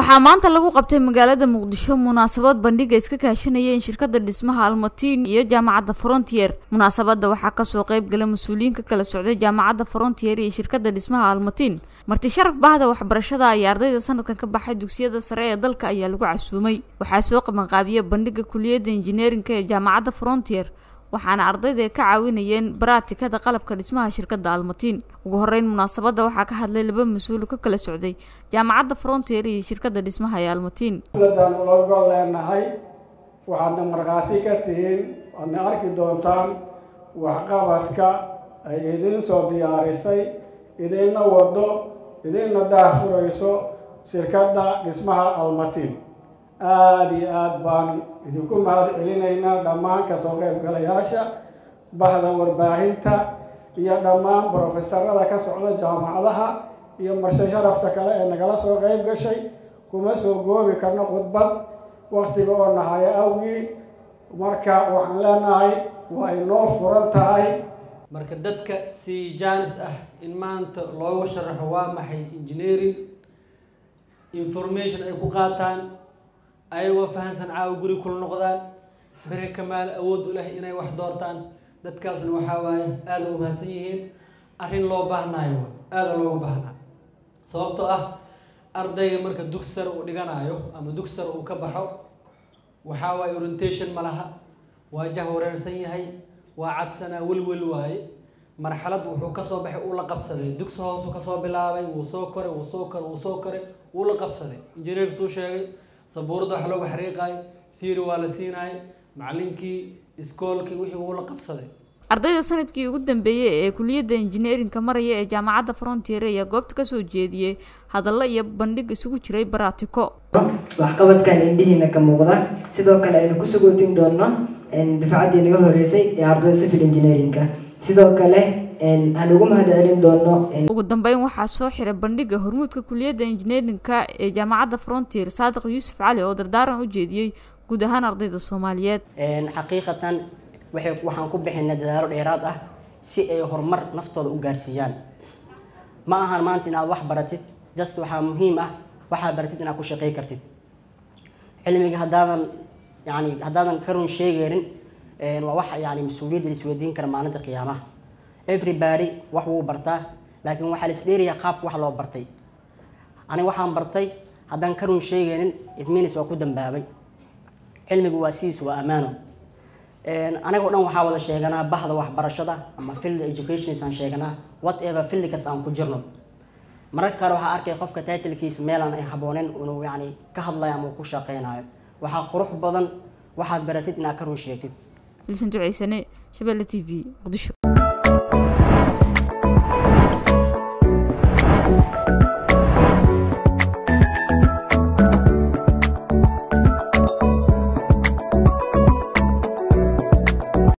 waxaa maanta lagu qabtay magaalada muqdisho munaasabad bandhiga iska kaashanayeen shirkada dhismaha almatiin iyo jaamacadda frontier. Munaasabada waxaa ka soo qeyb gala mas'uuliyiin ka kala socday jaamacadda frontier iyo shirkada dhismaha almatiin marti sharaf bahda waxbarashada ayaa ardayda sanadkan ka baxay dugsiyada sare ee dalka ayaa lagu casuumay. Waxaa soo qabanqaabiyay bandhiga kuliyadda injineerinka ee jaamacadda frontier waxaana ardayda ka caawinayeen baraatikada qalabka dhismaha shirkada almatiin. Ugu horeyn munaasabada waxaa ka hadlay laba mas'uul ka kala socday jaamacadda frontier iyo shirkada dhismaha ee almatiin. Xafladan ula gol leenahay waxaadna markhaati ka tihiin waadna arki doontaan waxqabadka ay idiin soo diyaarisay idinna wado idinna daahfurayso shirkadda dhismaha almatiin aada iyo aada baan idinku mahad celinaynaa dhammaan ka soo qaybgalayaasha bahda warbaahinta iyo dhammaan brofesorada ka socda jaamacadaha iyo marshe sharafta kale ee nagala soo qeyb gashay. Kuma soo goobi karno khudbad waktiga oo nahayo awgii. Marka waxaan leenahay waa inoo furan tahay. Marka dadka si jaanis ah in maanta loogu sharaxo waa maxay engineering information ay ku qaataan ayagoo fahansan caawa guri kula noqdaan bere kamaal awood u leh inay wax doortaan. Dadkaasna waxaa waaye aada u mahadsan yihiin. Arrin loo baahnaayo aada loogu baahnaa. Sababtoo ah ardayga marka dugsi sare uu dhiganayo ama dugsi sare uu ka baxo waxaa waaye orientation ma laha. Waa jah wareersan yahay waa cabsanaa welwel waaye. Marxalad wuxuu ka soo baxay uu la qabsaday. Dugsi hoosuu ka soo bilaabay wuu soo koray wuu soo koray wuu soo koray wuu la qabsaday. Injineerka suu sheegay sabuurada wax looga xariiqayo fiiri waa la siinaay macalinkii iskoolkii wixii wuu la qabsaday. Ardayda sannadkii ugu dambeeyey ee kuliyadda injineerinka maraya ee jaamacadda frontier ayaa goobta ka soo jeediyey hadallo iyo bandhig isugu jiray baraatiko. Waxqabadkan indhihiina ka muuqda sidoo kale aynu ku sugootin doono dufcaddii naga horeysay ee ardayda civil engineerinka sidoo kale aan ugu mahad celin doono ugu dambeyn waxaa soo xiray bandhiga hormuudka kuliyadda injineerinka ee jaamacadda frontier saadiq yuusuf cali oo dardaaran u jeediyey guud ahaan ardayda soomaaliyeed. Xaqiiqatan waxaan ku bixinay dadaalo dheeraad ah si ay horumar naftooda u gaarsiiyaan. Ma ahan maanta inaad wax baratid just waxaa muhiim ah waxaad baratid inaad ku shaqey kartid. Cilmiga haddaadan yani haddaadan ka run waa wax yani mas'uuliyadda la isweydiin kara maalinta qiyaamaha everybody wax wuu bartaa laakiin waxaa la isdheerayaa qaabka wax loo bartay. Aniga waxaan bartay haddaan ka run sheegeynin itminis waa ku dambaabay. Cilmigu waa sidiis waa ammaano anagoo dhan waxaa wada sheeganaa bahda waxbarashada ama field educationsaan sheeganaa whatever field kasta aan ku jirno. Mararka qaar waxaa arkay qofka titlkiisa meelaan ay haboonen inuu yani ka hadlayo ama ku shaqeynayo waxaa qurux badan waxaad baratid inaad ka run sheegtid. Filsan duceysane shabeelle t v muqdisho